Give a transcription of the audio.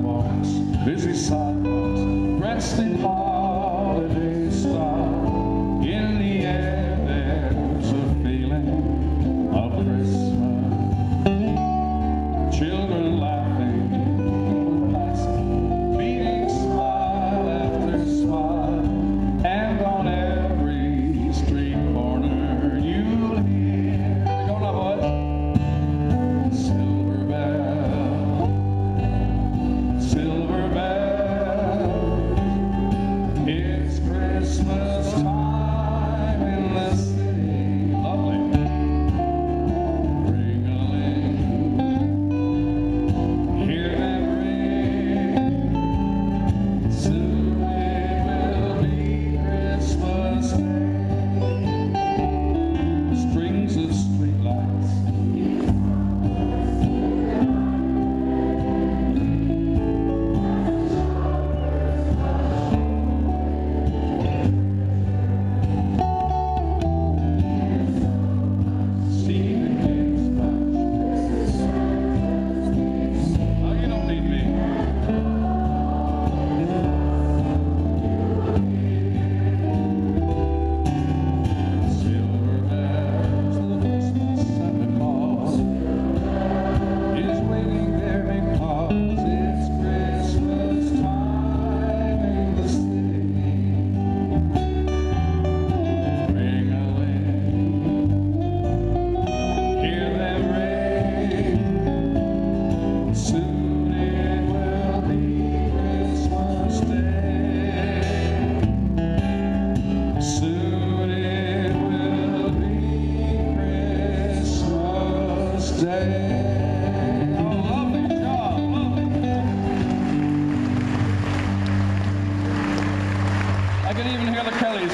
sidewalks, busy sidewalks, resting hard. It's Christmas time in the I can even hear the Kellys.